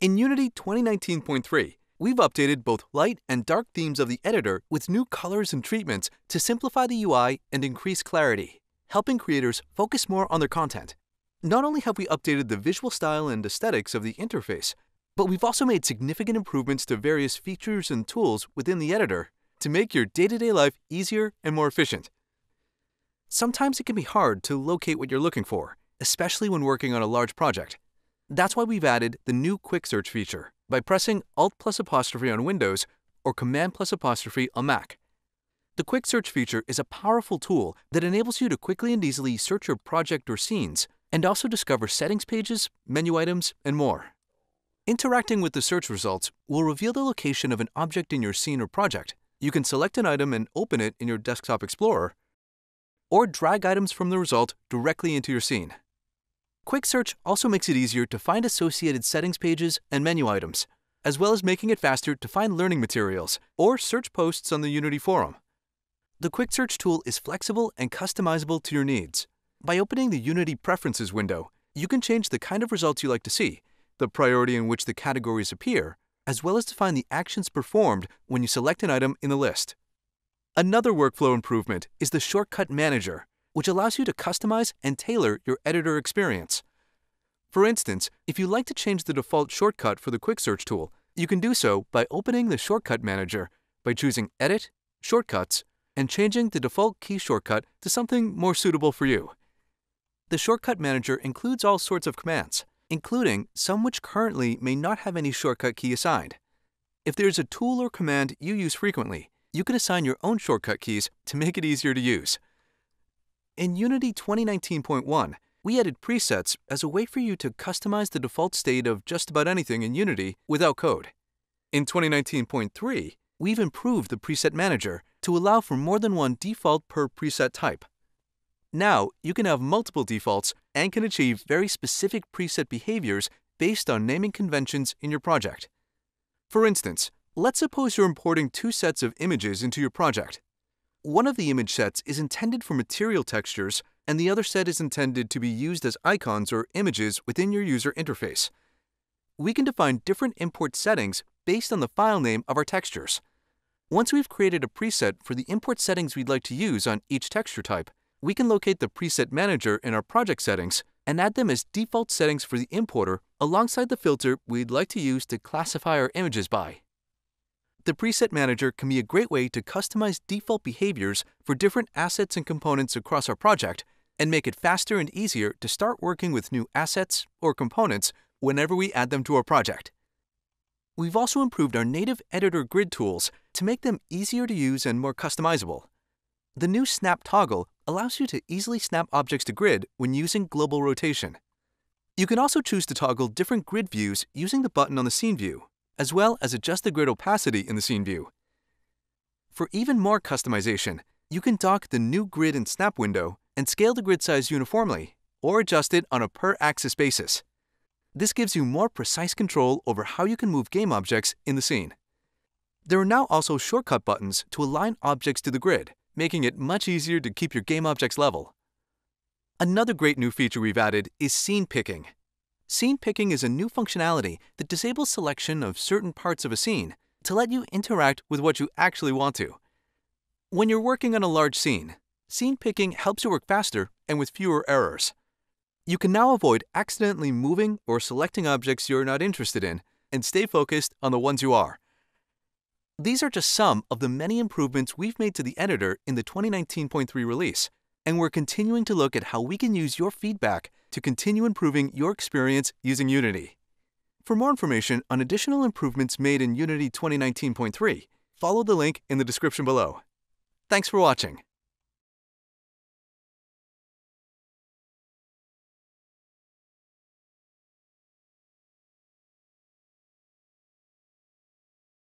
In Unity 2019.3, we've updated both light and dark themes of the editor with new colors and treatments to simplify the UI and increase clarity, helping creators focus more on their content. Not only have we updated the visual style and aesthetics of the interface, but we've also made significant improvements to various features and tools within the editor to make your day to day life easier and more efficient. Sometimes it can be hard to locate what you're looking for, especially when working on a large project. That's why we've added the new Quick Search feature by pressing Alt plus apostrophe on Windows or Command plus apostrophe on Mac. The Quick Search feature is a powerful tool that enables you to quickly and easily search your project or scenes and also discover settings pages, menu items, and more. Interacting with the search results will reveal the location of an object in your scene or project. You can select an item and open it in your Desktop Explorer, or drag items from the result directly into your scene. Quick Search also makes it easier to find associated settings pages and menu items, as well as making it faster to find learning materials or search posts on the Unity forum. The Quick Search tool is flexible and customizable to your needs. By opening the Unity Preferences window, you can change the kind of results you like to see, the priority in which the categories appear, as well as define the actions performed when you select an item in the list. Another workflow improvement is the Shortcut Manager, which allows you to customize and tailor your editor experience. For instance, if you like to change the default shortcut for the Quick Search tool, you can do so by opening the Shortcut Manager by choosing Edit, Shortcuts, and changing the default key shortcut to something more suitable for you. The Shortcut Manager includes all sorts of commands, including some which currently may not have any shortcut key assigned. If there is a tool or command you use frequently, you can assign your own shortcut keys to make it easier to use. In Unity 2019.1, we added presets as a way for you to customize the default state of just about anything in Unity without code. In 2019.3, we've improved the preset manager to allow for more than one default per preset type. Now, you can have multiple defaults and can achieve very specific preset behaviors based on naming conventions in your project. For instance, let's suppose you're importing two sets of images into your project. One of the image sets is intended for material textures, and the other set is intended to be used as icons or images within your user interface. We can define different import settings based on the file name of our textures. Once we've created a preset for the import settings we'd like to use on each texture type, we can locate the preset manager in our project settings and add them as default settings for the importer alongside the filter we'd like to use to classify our images by. The Preset Manager can be a great way to customize default behaviors for different assets and components across our project and make it faster and easier to start working with new assets or components whenever we add them to our project. We've also improved our native editor grid tools to make them easier to use and more customizable. The new Snap toggle allows you to easily snap objects to grid when using global rotation. You can also choose to toggle different grid views using the button on the scene view as well as adjust the grid opacity in the scene view. For even more customization, you can dock the new Grid and Snap window and scale the grid size uniformly, or adjust it on a per-axis basis. This gives you more precise control over how you can move game objects in the scene. There are now also shortcut buttons to align objects to the grid, making it much easier to keep your game objects level. Another great new feature we've added is scene picking. Scene picking is a new functionality that disables selection of certain parts of a scene to let you interact with what you actually want to. When you're working on a large scene, scene picking helps you work faster and with fewer errors. You can now avoid accidentally moving or selecting objects you're not interested in and stay focused on the ones you are. These are just some of the many improvements we've made to the editor in the 2019.3 release, and we're continuing to look at how we can use your feedback to continue improving your experience using Unity. For more information on additional improvements made in Unity 2019.3, follow the link in the description below. Thanks for watching.